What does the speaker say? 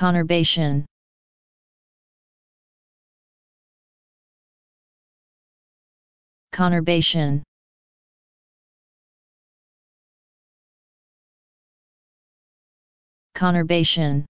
Conurbation Conurbation Conurbation